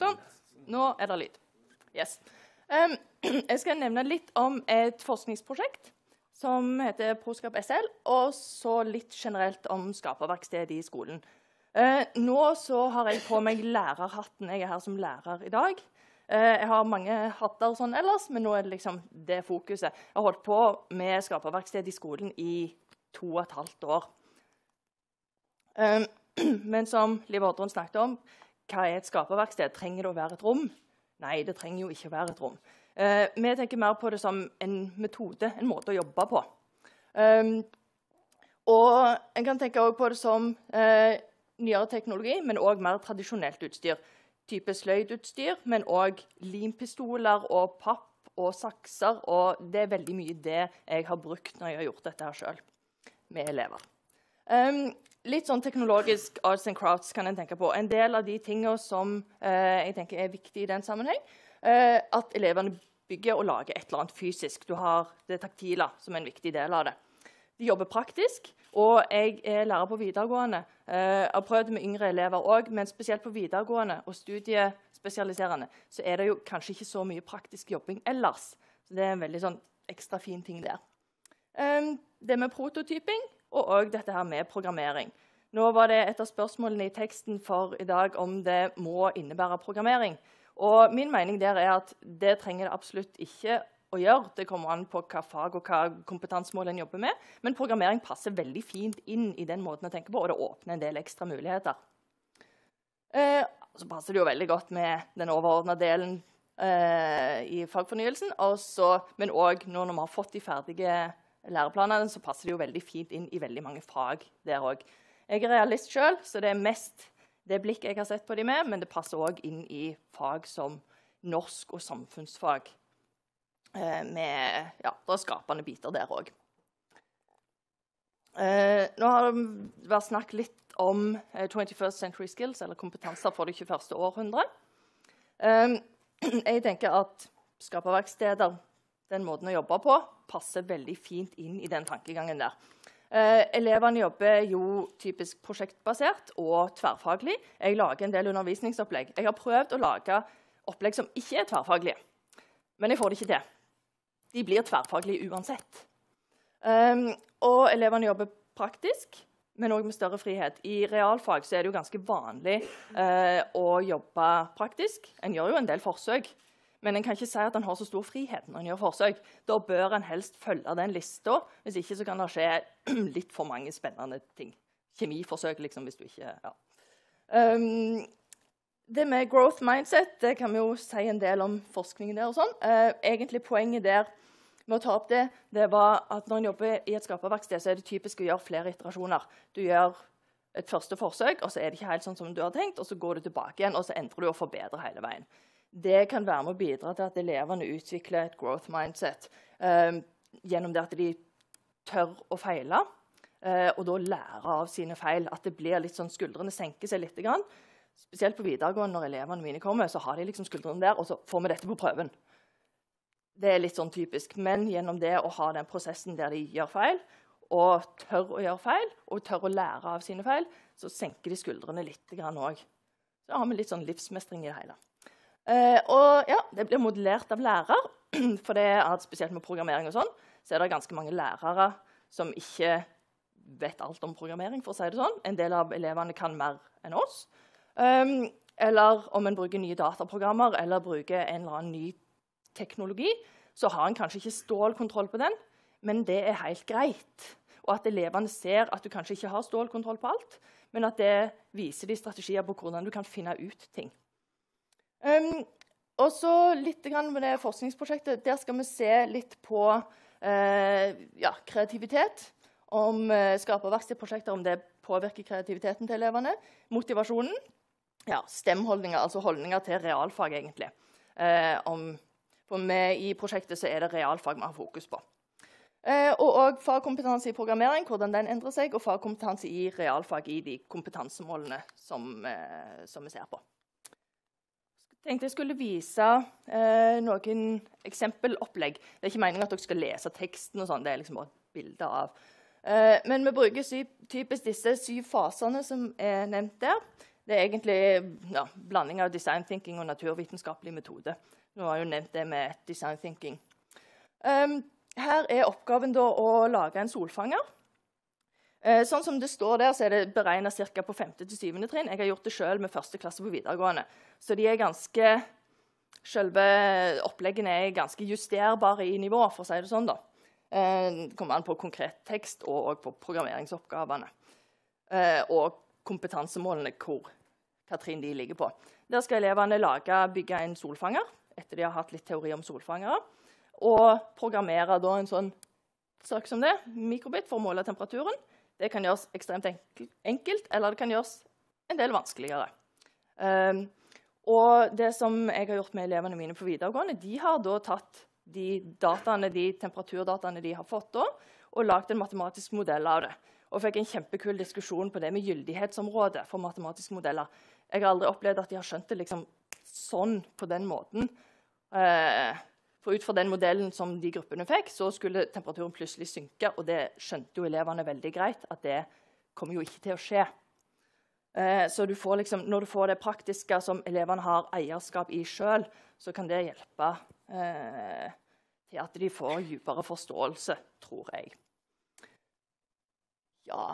Sånn. Nå er det lyd. Yes. Um, jeg skal nevne litt om et forskningsprosjekt som heter Proskap SL, og så litt generelt om skaperverkstedet i skolen. Uh, nå så har jeg på meg lærerhatten. Jeg er her som lærer i dag. Uh, jeg har mange hatter sånn ellers, men nå er det liksom det fokuset. Jeg har holdt på med skaperverksted i skolen i to og et halvt år. Um, men som Liv Oddrun snakket om, hva er et skaperverksted? Trenger det å være et rom? Nei, det trenger jo ikke å være et rom. Eh, vi tenker mer på det som en metode, en måte å jobbe på. Um, og en kan tenke på det som eh, nyere teknologi, men òg mer tradisjonelt utstyr. Type sløydutstyr, men òg limpistoler og papp og sakser. Og det er veldig mye det jeg har brukt når jeg har gjort dette her sjøl med elever. Um, litt sånn teknologisk arts and crafts kan en tenke på. En del av de tingene som eh, jeg tenker er viktig i den sammenheng, eh, at elevene bygger og lager et eller annet fysisk. Du har det taktile som er en viktig del av det. De jobber praktisk, og jeg er lærer på videregående. Eh, jeg har prøvd med yngre elever òg, men spesielt på videregående og studiespesialiserende så er det jo kanskje ikke så mye praktisk jobbing ellers. Så det er en veldig sånn ekstra fin ting der. Um, det med prototyping og òg dette her med programmering. Nå var det et av spørsmålene i teksten for i dag om det må innebære programmering. Og min mening der er at det trenger det absolutt ikke å gjøre. Det kommer an på hva fag og hva kompetansemål en jobber med. Men programmering passer veldig fint inn i den måten å tenke på, og det åpner en del ekstra muligheter. Eh, så passer det jo veldig godt med den overordna delen eh, i fagfornyelsen. Også, men òg når vi har fått de ferdige læreplanene, så passer det jo veldig fint inn i veldig mange fag der òg. Jeg er realist sjøl, så det er mest det blikket jeg har sett på de med, men det passer òg inn i fag som norsk og samfunnsfag. Eh, med, ja, det er skapende biter der òg. Eh, nå har det vært snakk litt om eh, 21st Century Skills, eller kompetanser for det 21. århundre. Eh, jeg tenker at skaperverksteder, den måten å jobbe på, passer veldig fint inn i den tankegangen der. Eh, elevene jobber jo typisk prosjektbasert og tverrfaglig. Jeg lager en del undervisningsopplegg. Jeg har prøvd å lage opplegg som ikke er tverrfaglige, men jeg får det ikke til. De blir tverrfaglige uansett. Um, og elevene jobber praktisk, men òg med større frihet. I realfag er det jo ganske vanlig uh, å jobbe praktisk. En gjør jo en del forsøk. Men en kan ikke si at en har så stor frihet når en gjør forsøk. Da bør en helst følge den lista. Hvis ikke så kan det skje litt for mange spennende ting. Kjemiforsøk, liksom, hvis du ikke ja. Um, det med growth mindset det kan vi jo si en del om forskningen der. og sånn. Uh, egentlig Poenget der med å ta opp det, det var at når en jobber i et skaperverksted, så er det typisk å gjøre flere iterasjoner. Du gjør et første forsøk, og så er det ikke helt sånn som du har tenkt, og så går du tilbake igjen, og så endrer du og forbedrer hele veien det kan være med å bidra til at elevene utvikler et growth mindset eh, gjennom det at de tør å feile, eh, og da lære av sine feil. At det blir litt sånn skuldrene senker seg litt. Grann. Spesielt på videregående når elevene mine kommer, så har de liksom skuldrene der, og så får vi dette på prøven. Det er litt sånn typisk. Men gjennom det å ha den prosessen der de gjør feil, og tør å gjøre feil, og tør å lære av sine feil, så senker de skuldrene litt òg. Så har vi litt sånn livsmestring i det hele. Eh, og ja, Det blir modellert av lærer. For det er spesielt med programmering og sånn, så er det ganske mange lærere som ikke vet alt om programmering. for å si det sånn. En del av elevene kan mer enn oss. Um, eller om en bruker nye dataprogrammer eller bruker en eller annen ny teknologi, så har en kanskje ikke stålkontroll på den, men det er helt greit. Og at elevene ser at du kanskje ikke har stålkontroll på alt, men at det viser de strategier på hvordan du kan finne ut ting. Um, og så litt med det forskningsprosjektet. Der skal vi se litt på uh, ja, kreativitet. Om uh, skaperverkstedprosjekter om det påvirker kreativiteten til elevene. Motivasjonen. Ja, stemholdninger, altså holdninger til realfag, egentlig. Uh, om, for med, I prosjektet så er det realfag vi har fokus på. Uh, og og fagkompetanse i programmering, hvordan den endrer seg, og fagkompetanse i realfag i de kompetansemålene som, som vi ser på tenkte jeg skulle vise eh, noen eksempelopplegg. Det er ikke meningen at dere skal lese teksten, og sånn, det er liksom bare et bilde av. Eh, men vi bruker syv, typisk disse syv fasene som er nevnt der. Det er egentlig ja, blanding av design thinking og naturvitenskapelig metode. Nå har jeg jo nevnt det med design thinking. Um, her er oppgaven da å lage en solfanger. Eh, sånn som det står der, så er det beregna ca. på 5. til 7. trinn. Jeg har gjort det sjøl med første klasse på videregående. Så de er ganske Selve oppleggene er ganske justerbare i nivå, for å si det sånn. da. Eh, det kommer an på konkret tekst og, på programmeringsoppgavene. Eh, og kompetansemålene, hvor hva trinn de ligger på. Der skal elevene lage, bygge en solfanger etter de har hatt litt teori om solfangere. Og programmere en sånn sak som det, mikrobit, for å måle temperaturen. Det kan gjøres ekstremt enkelt, eller det kan gjøres en del vanskeligere. Um, og det som jeg har gjort med elevene mine på videregående, de har da tatt de, dataene, de temperaturdataene de har fått da, og lagd en matematisk modell av det. Og fikk en kjempekul diskusjon på det med gyldighetsområdet for matematiske modeller. Jeg har aldri opplevd at de har skjønt det liksom sånn på den måten. Uh, for ut fra den modellen som de gruppene fikk, så skulle temperaturen plutselig synke. Og det skjønte jo elevene veldig greit, at det kommer jo ikke til å skje. Eh, så du liksom, når du får det praktiske som elevene har eierskap i sjøl, så kan det hjelpe eh, til at de får dypere forståelse, tror jeg. Ja.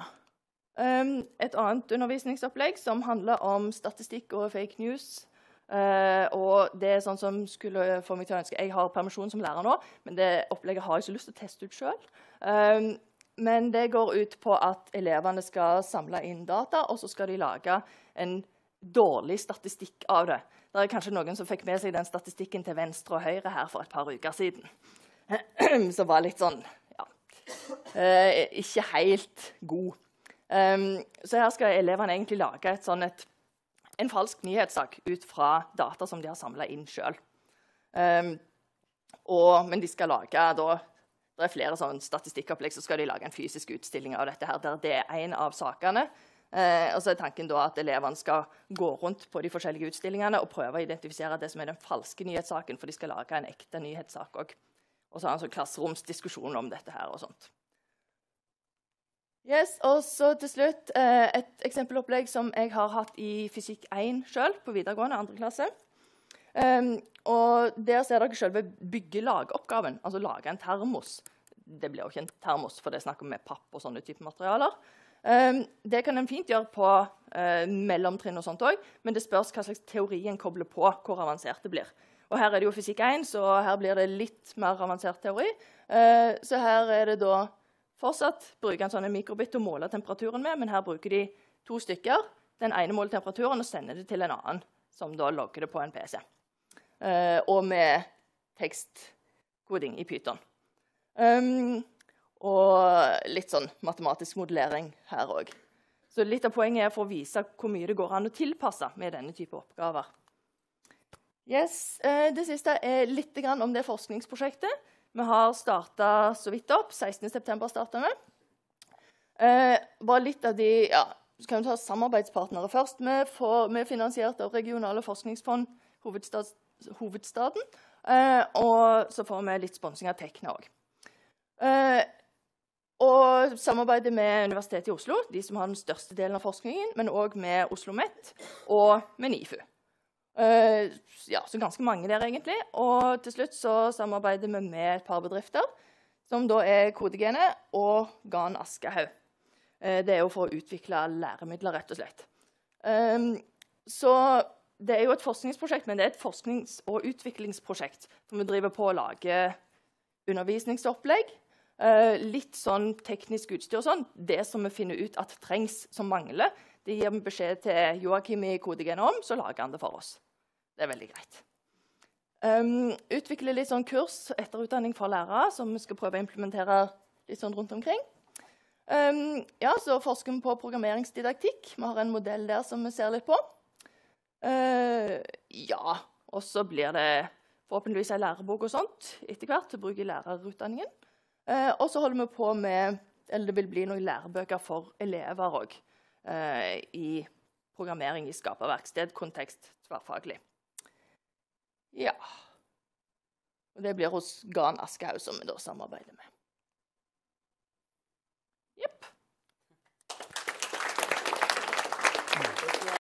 Um, et annet undervisningsopplegg som handler om statistikk og fake news Uh, og det er sånn som skulle få meg til å ønske Jeg har permisjon som lærer nå, men det opplegget har jeg så lyst til å teste ut sjøl. Um, ehm, men det går ut på at elevene skal samle inn data, og så skal de lage en dårlig statistikk av det. Det er kanskje noen som fikk med seg den statistikken til venstre og høyre her for et par uker siden. Som var litt sånn ja, uh, ikke helt god. Um, så her skal elevene egentlig lage et sånn et en falsk nyhetssak ut fra data som de har samla inn sjøl. Um, men de skal lage da, det er flere sånn statistikkopplegg, så skal de lage en fysisk utstilling av dette. her, der Det er en av sakene. Uh, og så er tanken da at Elevene skal gå rundt på de forskjellige utstillingene og prøve å identifisere det som er den falske nyhetssaken, for de skal lage en ekte nyhetssak òg. Og så har en sånn klasseromsdiskusjon om dette her og sånt. Yes, og så til slutt eh, et eksempelopplegg som jeg har hatt i fysikk 1 sjøl, på videregående, andre klasse. Um, og Der ser dere selve byggelagoppgaven, altså lage en termos. Det blir jo ikke en termos, for det er snakk om med papp og sånne type materialer. Um, det kan en fint gjøre på uh, mellomtrinn og sånt også, men det spørs hva slags teori en kobler på, hvor avansert det blir. Og Her er det jo fysikk 1, så her blir det litt mer avansert teori. Uh, så her er det da fortsatt bruke en sånn mikrobit å måle temperaturen med, men her bruker de to stykker. Den ene måler temperaturen og sender det til en annen, som da logger det på en PC. Eh, og med tekstkoding i Python. Um, og litt sånn matematisk modellering her òg. Så litt av poenget er for å vise hvor mye det går an å tilpasse med denne type oppgaver. Yes, uh, Det siste er litt om det forskningsprosjektet. Vi har starta så vidt opp. 16.9. starta vi. Eh, bare litt av de ja, så kan vi ta samarbeidspartnere først. Vi, er finansiert av regionale forskningsfond hovedstad, Hovedstaden. Eh, og så får vi litt sponsing av Tekna òg. Eh, og samarbeidet med Universitetet i Oslo, de som har den største delen av forskningen, men òg med Oslo OsloMet og med NIFU. Uh, ja, så ganske mange der, egentlig. Og til slutt så samarbeider vi med et par bedrifter, som da er Kodegene og Gan Aschehoug. Uh, det er jo for å utvikle læremidler, rett og slett. Um, så det er jo et forskningsprosjekt, men det er et forsknings- og utviklingsprosjekt. For vi driver på å lage undervisningsopplegg. Uh, litt sånn teknisk utstyr og sånn. Det som vi finner ut at trengs, som mangler, det gir vi beskjed til Joakim i Kodegen om, så lager han det for oss. Det er veldig greit. Um, utvikle litt sånn kurs, etterutdanning for lærere, som vi skal prøve å implementere litt sånn rundt omkring. Um, ja, så forsker vi på programmeringsdidaktikk. Vi har en modell der som vi ser litt på. Uh, ja, og så blir det forhåpentligvis ei lærebok og sånt etter hvert til bruk i lærerutdanningen. Uh, og så holder vi på med eller det vil bli noen lærebøker for elever òg Eh, i programmering i skaperverksted-kontekst tverrfaglig. Ja Og det blir hos Gan Aschehoug, som vi da samarbeider med. Jepp.